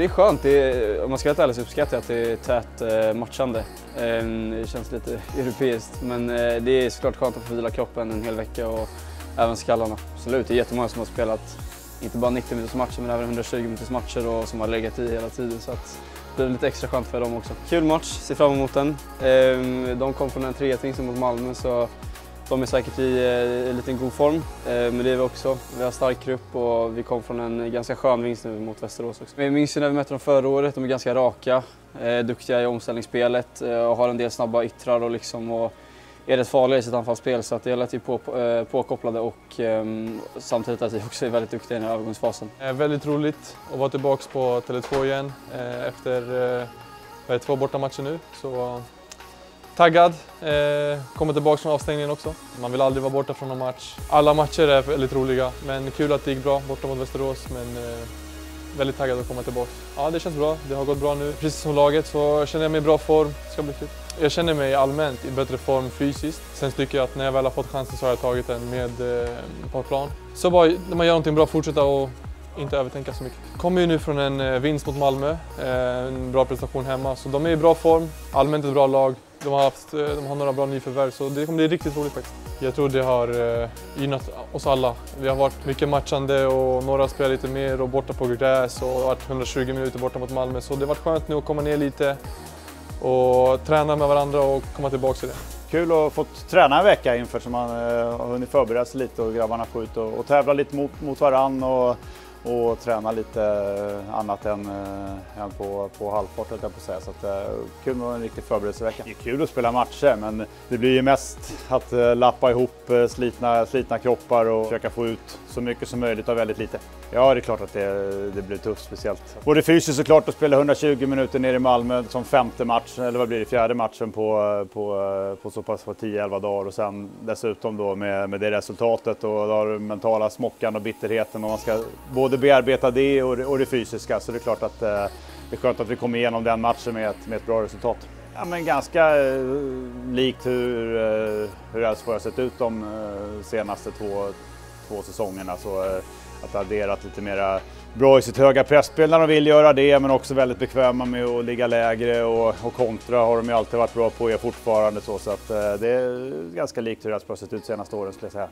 det är skönt. Det är, om man ska vara ärlig så uppskattar jag att det är tätt eh, matchande. Ehm, det känns lite europeiskt, men eh, det är såklart skönt att få vila kroppen en hel vecka och även skallarna. Absolut, det är jättemånga som har spelat, inte bara 90 minuters matcher, men även 120 minuters matcher och som har legat i hela tiden. Så att det blir lite extra skönt för dem också. Kul match, ser fram emot den. Ehm, de kom från en 3-1 mot Malmö, så de är säkert i eh, lite god form, eh, men det är vi också. Vi har stark grupp och vi kom från en ganska skön vinst nu mot Västerås också. Vi minns ju när vi mötte dem förra året, de är ganska raka, eh, duktiga i omställningsspelet och har en del snabba yttrar och, liksom, och är rätt farliga i sitt anfallsspel så att det är relativt på, påkopplade och um, samtidigt att vi också är väldigt duktiga i den här övergångsfasen. Eh, väldigt roligt att vara tillbaka på Tele2 igen eh, efter eh, två bortamatcher nu. Så Taggad, eh, kommer tillbaka från avstängningen också. Man vill aldrig vara borta från en match. Alla matcher är väldigt roliga, men kul att det gick bra borta mot Västerås. Men eh, väldigt taggad att komma tillbaka. Ja, det känns bra. Det har gått bra nu. Precis som laget så känner jag mig i bra form. Det ska bli kul. Jag känner mig allmänt i bättre form fysiskt. Sen tycker jag att när jag väl har fått chansen så har jag tagit den med eh, på plan. Så bara när man gör någonting bra, fortsätta och inte övertänka så mycket. Kommer ju nu från en eh, vinst mot Malmö, eh, en bra prestation hemma. Så de är i bra form, allmänt ett bra lag. De har, haft, eh, de har några bra nyförvärv så det kommer bli riktigt roligt faktiskt. Jag tror det har eh, gynnat oss alla. Vi har varit mycket matchande och några spelar lite mer och borta på gräs och varit 120 minuter borta mot Malmö. Så det har varit skönt nu att komma ner lite och träna med varandra och komma tillbaka till det. Kul att ha fått träna en vecka inför så man eh, har hunnit förbereda sig lite och grabbarna får ut och, och tävla lite mot, mot varandra. Och, och träna lite annat än, eh, än på, på halvfart jag på att säga. Så att, eh, kul med en riktig förberedelsevecka. Det är kul att spela matcher men det blir ju mest att eh, lappa ihop slitna, slitna kroppar och försöka få ut så mycket som möjligt av väldigt lite. Ja, det är klart att det, det blir tufft speciellt. Både fysiskt såklart att spela 120 minuter nere i Malmö som femte match, eller vad blir det, fjärde matchen på, på, på så pass 10-11 dagar och sen dessutom då med, med det resultatet och då har du mentala smockan och bitterheten och man ska både Både bearbeta det och, och det fysiska så det är klart att eh, det är skönt att vi kom igenom den matchen med ett, med ett bra resultat. Ja, men ganska eh, likt hur, eh, hur Elfsborg har sett ut de eh, senaste två, två säsongerna. Så, eh, att adderat lite mera bra i sitt höga pressspel när de vill göra det, men också väldigt bekväma med att ligga lägre och, och kontra har de ju alltid varit bra på och är fortfarande så. Så att, eh, det är ganska likt hur Elfsborg har sett ut senaste åren skulle jag säga.